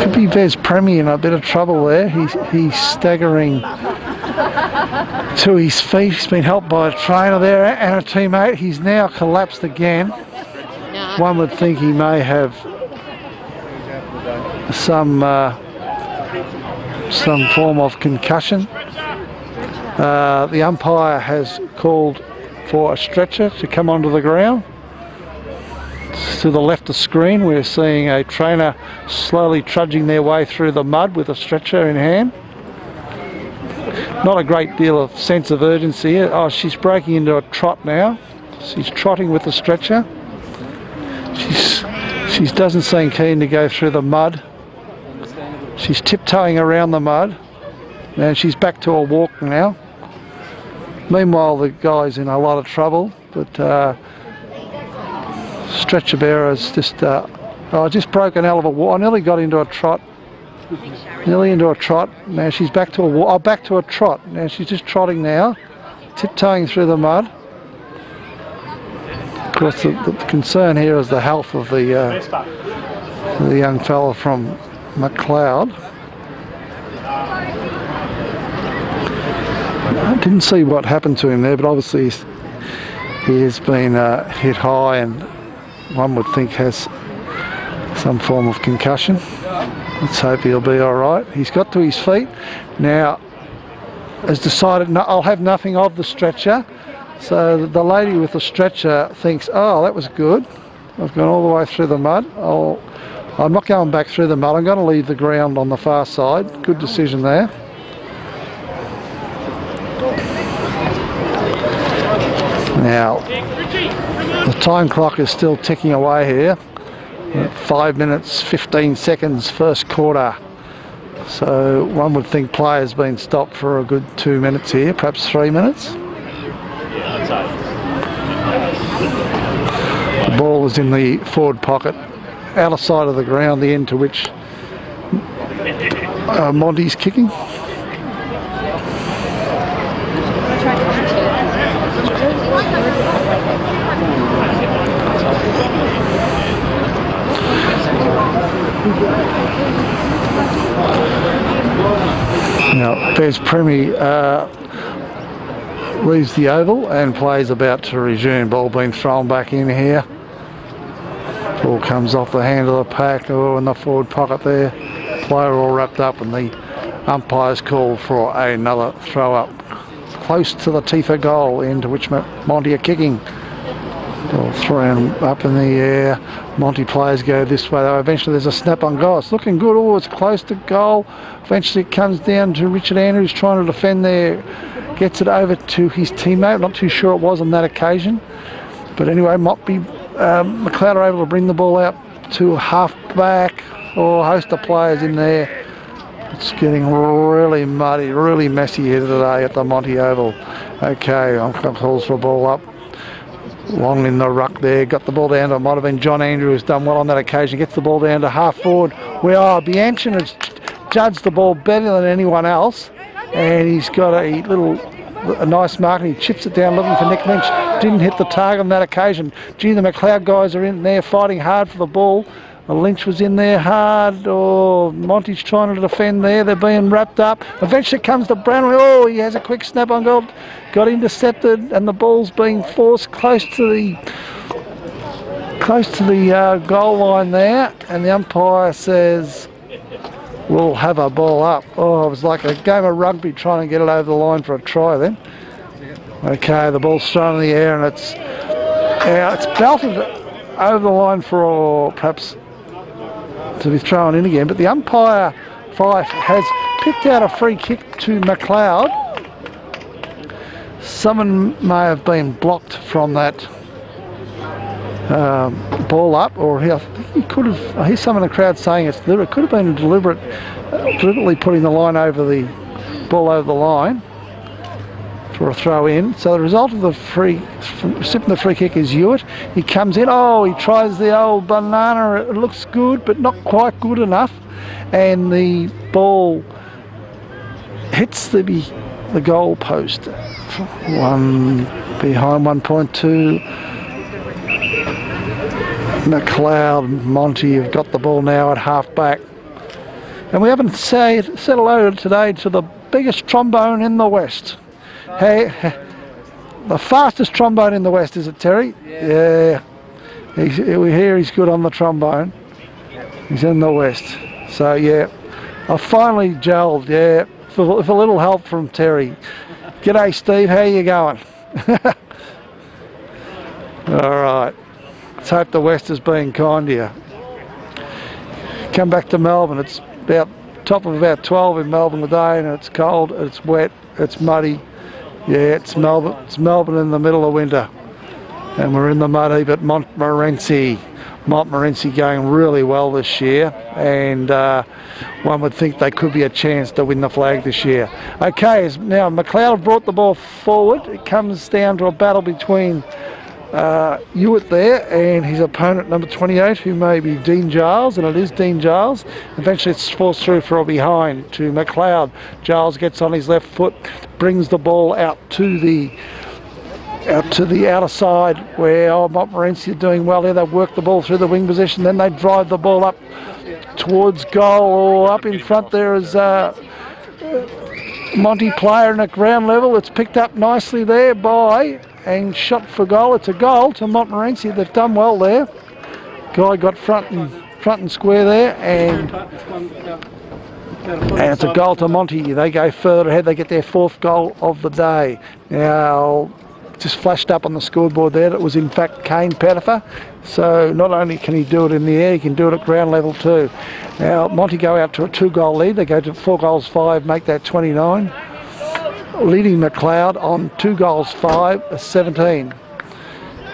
could be Vespremi in a bit of trouble there. He's, he's staggering to his feet. He's been helped by a trainer there and a teammate. He's now collapsed again. One would think he may have some uh, some form of concussion. Uh, the umpire has called for a stretcher to come onto the ground. To the left of screen, we're seeing a trainer slowly trudging their way through the mud with a stretcher in hand. Not a great deal of sense of urgency. Oh, she's breaking into a trot now. She's trotting with the stretcher. She's she doesn't seem keen to go through the mud. She's tiptoeing around the mud. And she's back to a walk now. Meanwhile, the guy's in a lot of trouble, but uh, stretcher bearer's just, uh, oh, just broke an hell of a walk. I nearly got into a trot. Nearly into a trot. Now she's back to a walk. Oh, back to a trot. Now she's just trotting now, tiptoeing through the mud. Of course, the, the concern here is the health of the uh, the young fella from McLeod. I didn't see what happened to him there, but obviously He has been uh, hit high and one would think has some form of concussion. Let's hope he'll be all right. He's got to his feet. Now, has decided no, I'll have nothing of the stretcher. So the lady with the stretcher thinks, oh, that was good. I've gone all the way through the mud. I'll, I'm not going back through the mud. I'm going to leave the ground on the far side. Good decision there. Now, the time clock is still ticking away here. Five minutes, 15 seconds, first quarter. So one would think play has been stopped for a good two minutes here, perhaps three minutes. The ball is in the forward pocket, outer side of the ground, the end to which uh, Monty's kicking. Now, Vespremi uh, leaves the oval and plays about to resume. Ball being thrown back in here. Ball comes off the hand of the pack in the forward pocket there. Player all wrapped up and the umpire's called for another throw up close to the Tifa goal into which Monty are kicking. Ball thrown up in the air. Monty players go this way. Though eventually there's a snap on goal. It's looking good. Oh, it's close to goal. Eventually it comes down to Richard Andrews trying to defend there. Gets it over to his teammate. Not too sure it was on that occasion. But anyway, Motley, um, McLeod are able to bring the ball out to half back or a host of players in there. It's getting really muddy, really messy here today at the Monty Oval. Okay, I'm calls for a ball up. Long in the ruck there, got the ball down to, it might have been John Andrews, done well on that occasion, gets the ball down to half forward, where oh, Bianchin has judged the ball better than anyone else, and he's got a little, a nice mark, and he chips it down looking for Nick Lynch. Didn't hit the target on that occasion. Gee, the McLeod guys are in there fighting hard for the ball. Lynch was in there hard, or oh, Monty's trying to defend there. They're being wrapped up. Eventually comes to Brownlee. Oh, he has a quick snap on goal. Got intercepted, and the ball's being forced close to the close to the uh, goal line there. And the umpire says, "We'll have a ball up." Oh, it was like a game of rugby trying to get it over the line for a try. Then, okay, the ball's thrown in the air, and it's yeah, it's belted over the line for perhaps to be thrown in again. But the umpire, Fife, has picked out a free kick to McLeod. Someone may have been blocked from that um, ball up, or he, he could have. I hear some in the crowd saying it's it could have been deliberate, uh, deliberately putting the line over the ball over the line for a throw in. So the result of the free, sipping the free kick is Hewitt. He comes in, oh, he tries the old banana. It looks good, but not quite good enough. And the ball hits the the goal post. One behind 1.2. McLeod, Monty have got the ball now at half back. And we haven't said, said hello today to the biggest trombone in the West. Hey, the fastest trombone in the West, is it, Terry? Yeah. yeah. we hear he's good on the trombone. He's in the West. So, yeah, I finally gelled, yeah, with a little help from Terry. G'day, Steve. How you going? All right. Let's hope the West has been kind to you. Come back to Melbourne. It's about top of about 12 in Melbourne today, and it's cold, it's wet, it's muddy. Yeah, it's Melbourne. It's Melbourne in the middle of winter, and we're in the muddy. But Montmorency, Montmorency going really well this year, and uh, one would think they could be a chance to win the flag this year. Okay, now McLeod brought the ball forward. It comes down to a battle between uh, Hewitt there and his opponent number 28 who may be Dean Giles and it is Dean Giles. Eventually it's forced through for a behind to McLeod. Giles gets on his left foot brings the ball out to the out to the outer side where oh, Montmorency are doing well there they work the ball through the wing position then they drive the ball up towards goal or up in front there is uh, Monty player in at ground level. It's picked up nicely there by and shot for goal. It's a goal to Montmorency. They've done well there. Guy got front and front and square there, and and it's a goal to Monty. They go further ahead. They get their fourth goal of the day. Now, just flashed up on the scoreboard there. It was in fact Kane Pettifer. So not only can he do it in the air, he can do it at ground level too. Now Monty go out to a two-goal lead. They go to four goals five, make that 29. Leading McLeod on two goals five, 17.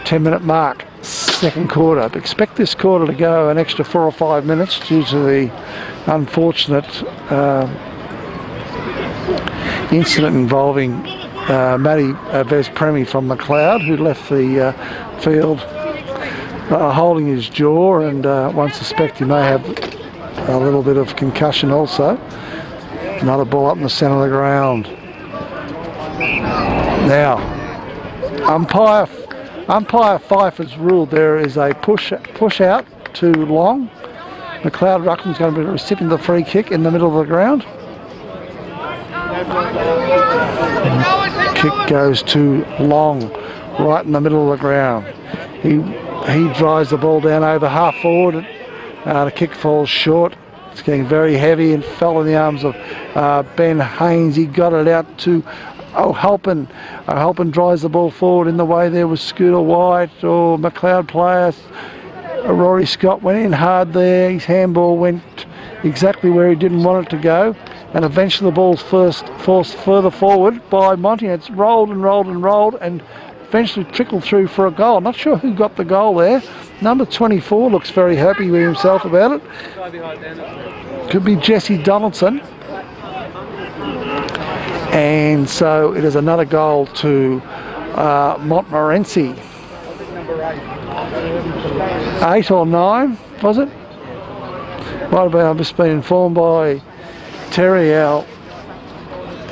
10-minute mark, second quarter. Expect this quarter to go an extra four or five minutes due to the unfortunate uh, incident involving uh, Matty uh, Vespremi from McLeod, who left the uh, field uh, holding his jaw, and uh, one suspect he may have a little bit of concussion also. Another ball up in the centre of the ground. Now, umpire umpire has ruled there is a push push out too long. McLeod Ruckman's going to be the recipient of the free kick in the middle of the ground. Kick goes too long, right in the middle of the ground. He he drives the ball down over half forward. Uh, the kick falls short. It's getting very heavy and fell in the arms of uh, Ben Haynes. He got it out to O'Halpin. O'Halpin uh, drives the ball forward in the way there was Scooter White or McLeod players. Uh, Rory Scott went in hard there. His handball went exactly where he didn't want it to go. And eventually the ball's first forced further forward by Monty. It's rolled and rolled and rolled and eventually trickled through for a goal. Not sure who got the goal there. Number 24 looks very happy with himself about it. Could be Jesse Donaldson. And so it is another goal to uh, Montmorency. Eight or nine, was it? Might have been, I've just been informed by Terry, our,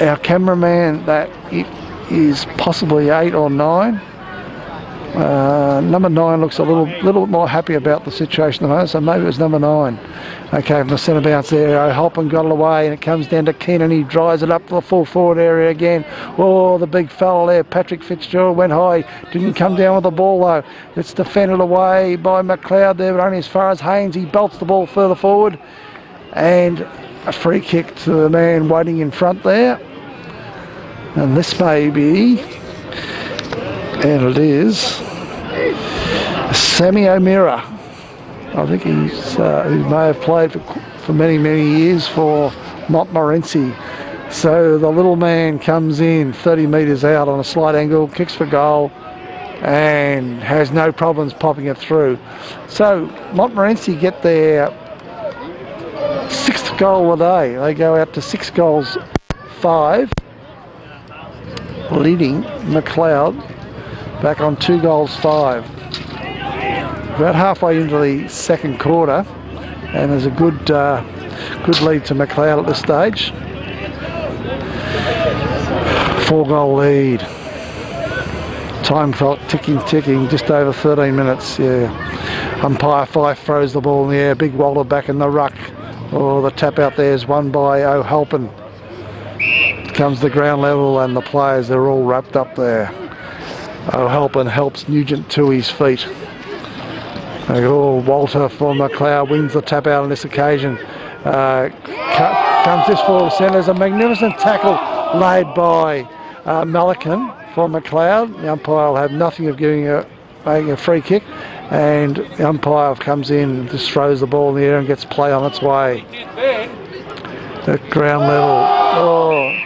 our cameraman, that it is possibly eight or nine. Uh, number nine looks a little little more happy about the situation than us, so maybe it was number nine. Okay, from the centre bounce there, O'Halpin got it away, and it comes down to Keenan. He drives it up to the full forward area again. Oh, the big fella there, Patrick Fitzgerald, went high, didn't come down with the ball though. It's defended away by McLeod there, but only as far as Haynes. He belts the ball further forward, and a free kick to the man waiting in front there. And this may be and it is Sammy O'Meara. I think he's uh, he may have played for, for many many years for Montmorency. So the little man comes in 30 metres out on a slight angle, kicks for goal, and has no problems popping it through. So Montmorency get their sixth goal a day. They go out to six goals, five, leading McLeod back on two goals five. About halfway into the second quarter and there's a good uh, good lead to McLeod at this stage. Four goal lead. Time clock ticking, ticking, just over 13 minutes, yeah. Umpire Fife throws the ball in the air, big Walter back in the ruck. Oh, the tap out there is won by O'Halpin. Comes the ground level and the players, they're all wrapped up there. O'Halpin helps Nugent to his feet. Oh, Walter from McLeod wins the tap out on this occasion. Uh, comes this forward centre. There's a magnificent tackle laid by uh, Melican from McLeod. The umpire will have nothing of giving a, making a free kick. And the umpire comes in, just throws the ball in the air and gets play on its way. At ground level. Oh,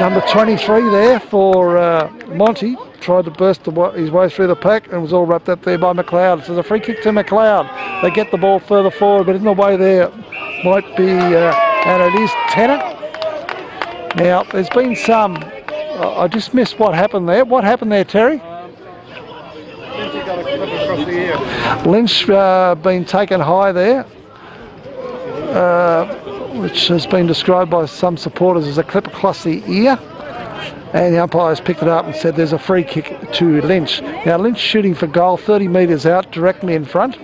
Number 23 there for uh, Monty. Tried to burst his way through the pack and was all wrapped up there by McLeod. So it's a free kick to McLeod. They get the ball further forward, but in the way there might be, uh, and it is Tennant. Now, there's been some, uh, I just missed what happened there. What happened there, Terry? Lynch uh, been taken high there. Uh, which has been described by some supporters as a clip across the ear. And the umpires picked it up and said there's a free kick to Lynch. Now Lynch shooting for goal 30 metres out, directly in front.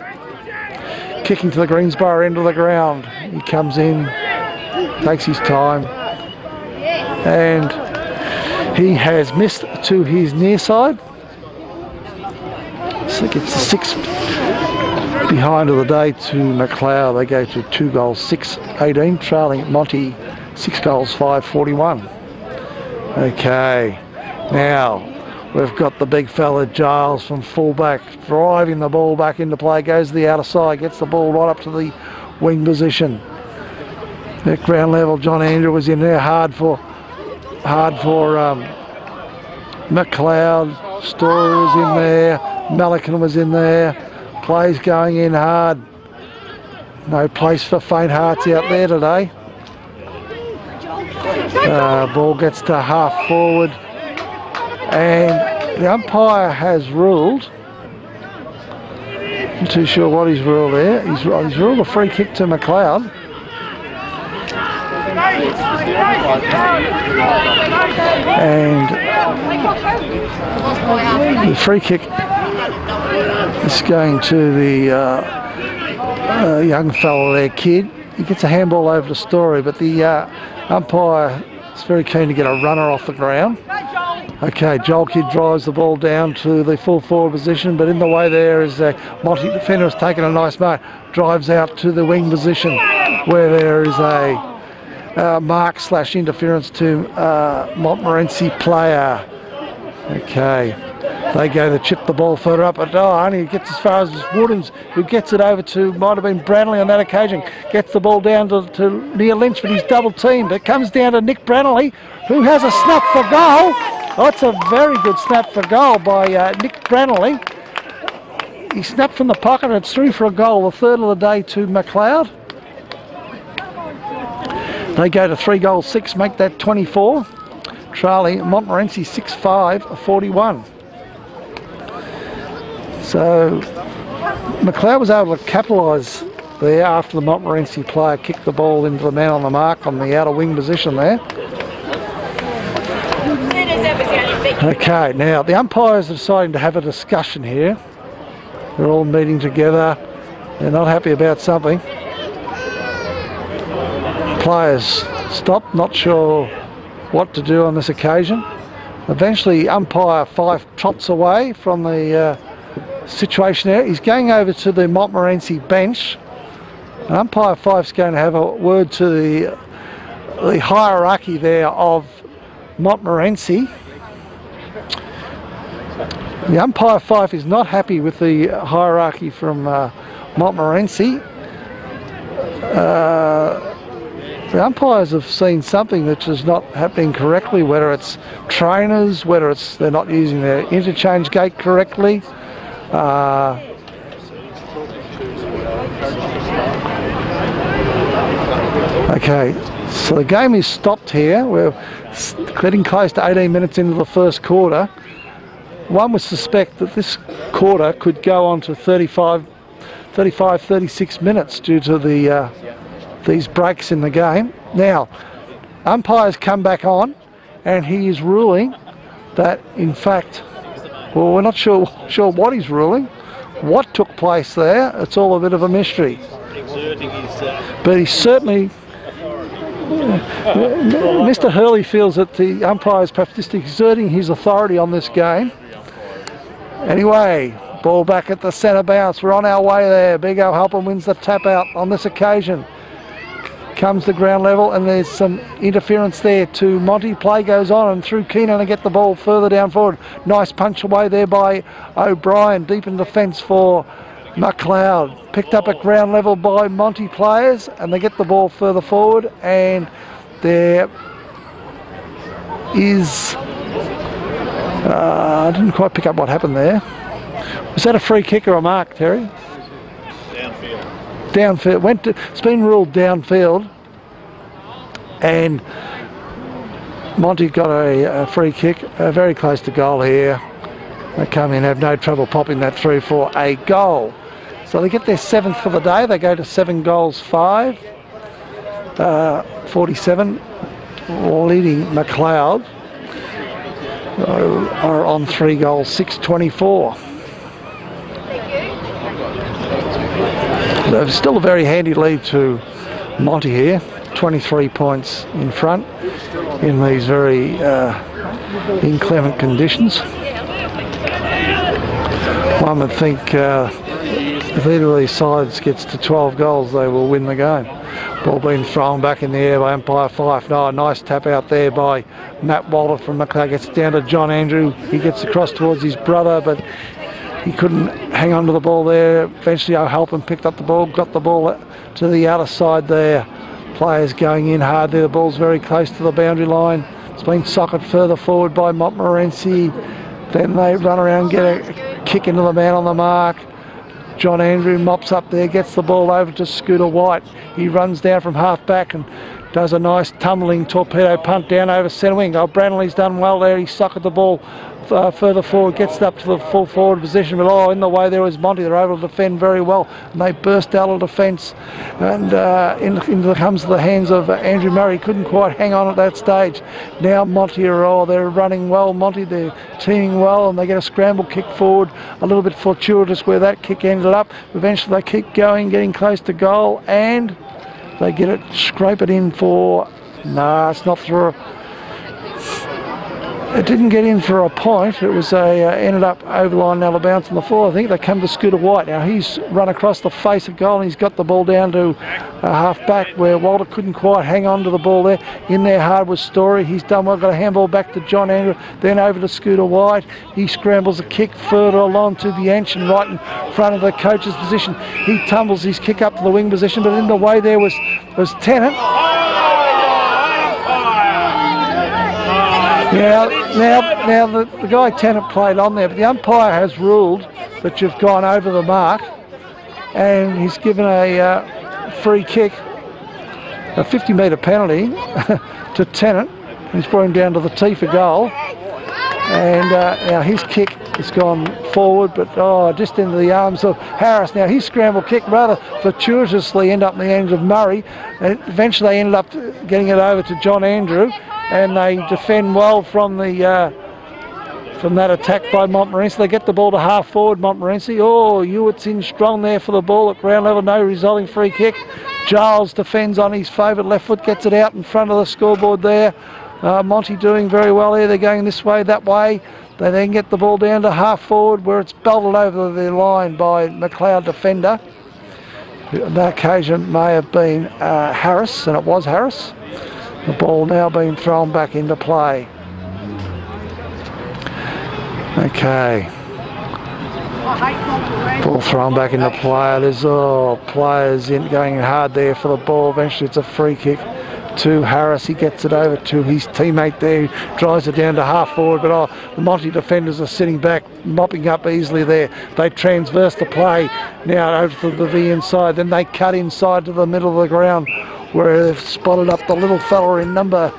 Kicking to the Greensborough end of the ground. He comes in, takes his time, and He has missed to his near side. So gets the six behind of the day to McLeod. They go to two goals, 6 18, trailing at Monty, six goals, 5 41. Okay, now we've got the big fella Giles from fullback driving the ball back into play, goes to the outer side, gets the ball right up to the wing position. At ground level, John Andrew was in there hard for hard for um, McLeod. Story was in there. Melican was in there. Plays going in hard. No place for faint hearts out there today. Uh, ball gets to half forward. And the umpire has ruled. I'm too sure what he's ruled there. He's, he's ruled a free kick to McLeod. And the free kick is going to the uh, uh, young fellow there, kid. He gets a handball over the story, but the uh, umpire is very keen to get a runner off the ground. Okay, Joel Kidd drives the ball down to the full forward position, but in the way there is a Monty defender has taken a nice mark, drives out to the wing position where there is a uh, mark slash interference to uh, Montmorency player. Okay, they go to chip the ball further up, but oh, only gets as far as Woodhams, who gets it over to, might have been Branley on that occasion, gets the ball down to, to near Lynch, but he's double teamed. It comes down to Nick Branley, who has a snap for goal. Oh, it's a very good snap for goal by uh, Nick Branley. He snapped from the pocket and it's through for a goal, the third of the day to McLeod. They go to three goals, six, make that 24. Charlie Montmorency 6-5, 41. So McLeod was able to capitalise there after the Montmorency player kicked the ball into the man on the mark on the outer wing position there. Okay, now the umpires are deciding to have a discussion here. They're all meeting together. They're not happy about something. Players stop, not sure what to do on this occasion. Eventually, umpire Fife trots away from the uh, situation there. He's going over to the Montmorency bench. And umpire Fife's going to have a word to the, the hierarchy there of Montmorency. The umpire Fife is not happy with the hierarchy from uh, Montmorency. Uh, the umpires have seen something which is not happening correctly, whether it's trainers, whether it's they're not using their interchange gate correctly. Uh, okay, so the game is stopped here. We're getting close to 18 minutes into the first quarter. One would suspect that this quarter could go on to 35, 35 36 minutes due to the uh, these breaks in the game. Now, umpires come back on and he is ruling that in fact, well, we're not sure, sure what he's ruling, what took place there. It's all a bit of a mystery. But he certainly, uh, Mr. Hurley feels that the umpire is perhaps just exerting his authority on this game. Anyway, ball back at the centre bounce. We're on our way there. Big O Halpin wins the tap out on this occasion comes the ground level and there's some interference there to Monty. Play goes on and through Keenan to get the ball further down forward. Nice punch away there by O'Brien. Deep in defence for McLeod. Picked up at ground level by Monty players and they get the ball further forward and there is... Uh, I didn't quite pick up what happened there. Was that a free kick or a mark, Terry? downfield. Downfield, went to, it's been ruled downfield, and Monty got a, a free kick, uh, very close to goal here. They come in, have no trouble popping that through for a goal. So they get their seventh for the day. They go to seven goals, five. Uh, 47, leading McLeod are on three goals, 624. Still a very handy lead to Monty here. 23 points in front in these very uh, inclement conditions. One would think uh, if either of these sides gets to 12 goals, they will win the game. Ball being thrown back in the air by umpire Fife. No, nice tap out there by Matt Walter from McLeod. Gets down to John Andrew. He gets across towards his brother, but he couldn't hang on to the ball there. Eventually, O'Halpin picked up the ball, got the ball to the outer side there. Players going in hard there. The ball's very close to the boundary line. It's been socket further forward by Montmorency. Then they run around, get a kick into the man on the mark. John Andrew mops up there, gets the ball over to Scooter White. He runs down from half back and does a nice tumbling torpedo punt down over centre wing. Oh, Branley's done well there. He suckered the ball uh, further forward, gets up to the full forward position. But oh, in the way there was Monty. They're able to defend very well, and they burst out of defence. And uh, in, in comes the hands of Andrew Murray. Couldn't quite hang on at that stage. Now Monty are oh, they're running well. Monty they're teaming well, and they get a scramble kick forward, a little bit fortuitous where that kick ended up. Eventually they keep going, getting close to goal, and they get it, scrape it in for. Nah, it's not through. It didn't get in for a point. It was a uh, ended up over line of bounds on the floor. I think they come to Scooter White. Now he's run across the face of goal and he's got the ball down to uh, half back where Walter couldn't quite hang on to the ball there. In there hard was Story. He's done well. Got a handball back to John Andrew. Then over to Scooter White. He scrambles a kick further along to the and right in front of the coach's position. He tumbles his kick up to the wing position, but in the way there was was Tennant. Now, now, now the, the guy Tennant played on there, but the umpire has ruled that you've gone over the mark, and he's given a uh, free kick, a 50 metre penalty to Tennant. He's brought him down to the tee for goal, and uh, now his kick has gone forward, but oh, just into the arms of Harris. Now his scramble kick rather fortuitously ended up in the hands of Murray, and eventually they ended up getting it over to John Andrew and they defend well from the uh, from that attack by Montmorency. They get the ball to half forward, Montmorency. Oh, Ewart's in strong there for the ball at ground level. No resulting free kick. Giles defends on his favourite left foot, gets it out in front of the scoreboard there. Uh, Monty doing very well there. They're going this way, that way. They then get the ball down to half forward where it's belted over the line by McLeod defender. On that occasion may have been uh, Harris, and it was Harris. The ball now being thrown back into play. Okay. Ball thrown back into play. There's oh, players in, going hard there for the ball. Eventually it's a free kick to Harris. He gets it over to his teammate there, drives it down to half forward. But oh, the Monty defenders are sitting back, mopping up easily there. They transverse the play now over to the V inside. Then they cut inside to the middle of the ground where they've spotted up the little fella in number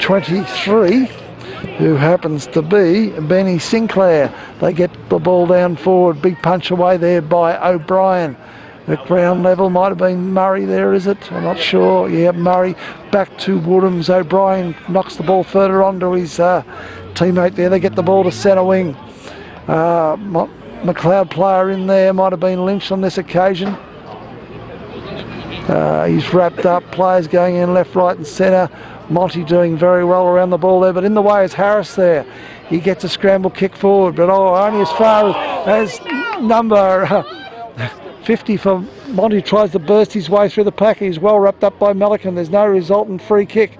23 who happens to be Benny Sinclair. They get the ball down forward, big punch away there by O'Brien. At ground level, might have been Murray there, is it? I'm not sure. Yeah, Murray back to Woodhams. O'Brien knocks the ball further on to his uh, teammate there. They get the ball to centre wing. Uh, McLeod player in there, might have been Lynch on this occasion. Uh, he's wrapped up, players going in left, right and centre. Monty doing very well around the ball there, but in the way is Harris there. He gets a scramble kick forward, but oh, only as far as, as number uh, 50 for Monty tries to burst his way through the pack. He's well wrapped up by Melican. There's no resultant free kick.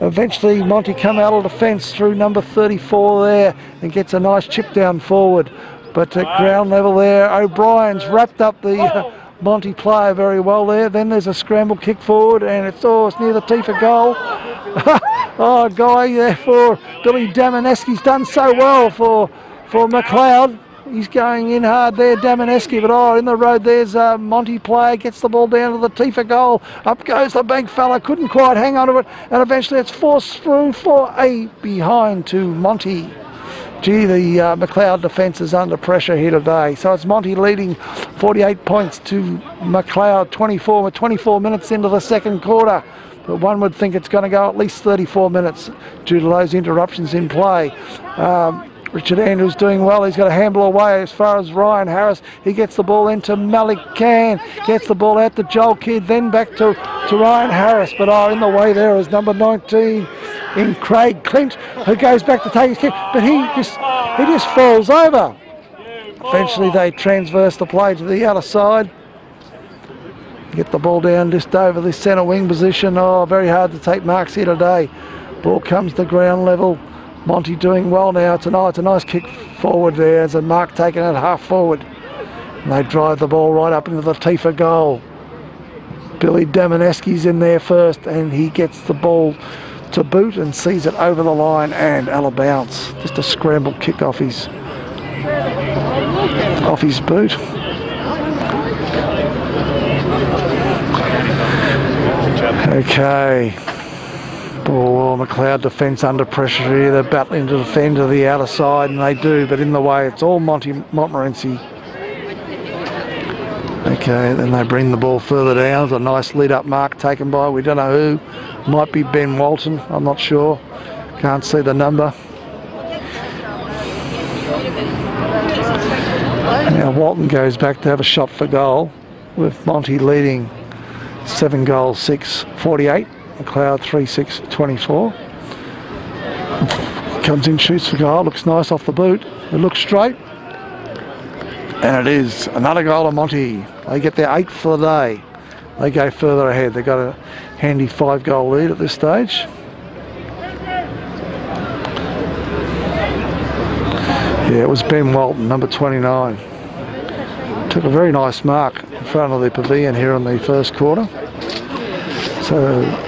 Eventually, Monty come out of defence through number 34 there and gets a nice chip down forward. But at ground level there, O'Brien's wrapped up the uh, Monty player very well there. Then there's a scramble kick forward, and it's oh, it's near the tee for goal. oh, guy there for Billy Damaneski's done so well for for McLeod. He's going in hard there, Damaneski, but oh, in the road there's uh, Monty player, gets the ball down to the tee for goal. Up goes the bank fella, couldn't quite hang on to it, and eventually it's forced through for a behind to Monty. Gee, the uh, McLeod defence is under pressure here today. So it's Monty leading 48 points to McLeod 24 with 24 minutes into the second quarter. But one would think it's going to go at least 34 minutes due to those interruptions in play. Um, Richard Andrews doing well. He's got a handle away as far as Ryan Harris. He gets the ball into Malik Khan. Gets the ball out to Joel Kidd. Then back to, to Ryan Harris. But oh, in the way there is number 19 in Craig Clint, who goes back to take his kick. But he just he just falls over. Eventually they transverse the play to the other side. Get the ball down just over the centre wing position. Oh, very hard to take marks here today. Ball comes to ground level. Monty doing well now tonight. It's a nice kick forward there. There's a mark taken at half forward. And they drive the ball right up into the Tifa goal. Billy Damaneski's in there first and he gets the ball to boot and sees it over the line and out of bounce. Just a scramble kick off his off his boot. Okay. Ball McLeod defence under pressure here. They're battling to defend to the outer side, and they do, but in the way it's all Monty Montmorency. Okay, then they bring the ball further down. It's a nice lead up mark taken by we don't know who. Might be Ben Walton, I'm not sure. Can't see the number. Now Walton goes back to have a shot for goal with Monty leading 7 goals 6 48 McLeod 3 6 24 comes in shoots for goal looks nice off the boot. It looks straight. And it is another goal of Monty. They get their eighth for the day. They go further ahead. They've got a handy five goal lead at this stage. Yeah it was Ben Walton number 29 took a very nice mark in front of the pavilion here in the first quarter. So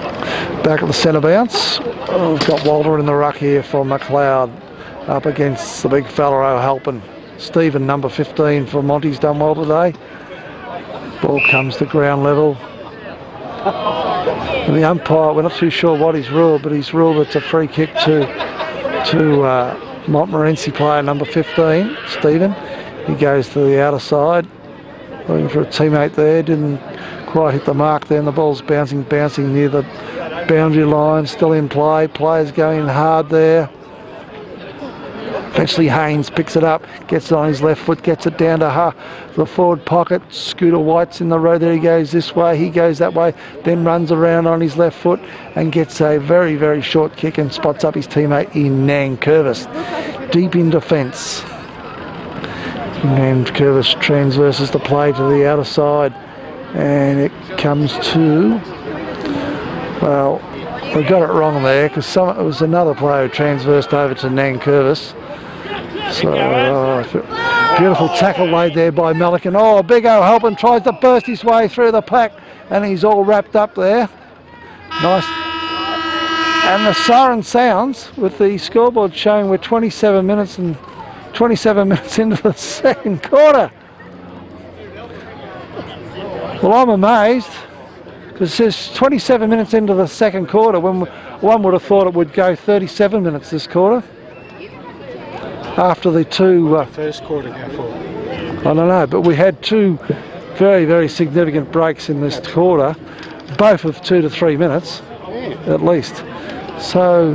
back at the centre bounce, we've got Walter in the ruck here for McLeod up against the big fella O'Halpin. Stephen, number 15 for Monty's done well today. Ball comes to ground level. And the umpire, we're not too sure what he's ruled, but he's ruled it's a free kick to to uh, Montmorency player number 15, Stephen. He goes to the outer side, looking for a teammate there. Didn't quite hit the mark there, and the ball's bouncing, bouncing near the boundary line. Still in play. Players going hard there. Eventually Haynes picks it up, gets it on his left foot, gets it down to her, the forward pocket. Scooter White's in the road there. He goes this way, he goes that way, then runs around on his left foot and gets a very, very short kick and spots up his teammate in Nan Curvis, Deep in defence. And Curvis transverses the play to the outer side and it comes to, well, we got it wrong there because it was another player transversed over to Nan Curvis. So, uh, beautiful tackle laid there by Melican. Oh, Big O'Halpin, tries to burst his way through the pack and he's all wrapped up there. Nice. And the siren sounds with the scoreboard showing we're 27 minutes and 27 minutes into the second quarter. Well, I'm amazed it says 27 minutes into the second quarter when one would have thought it would go 37 minutes this quarter. After the two... Uh, First quarter go for? I don't know, but we had two very, very significant breaks in this quarter, both of two to three minutes at least. So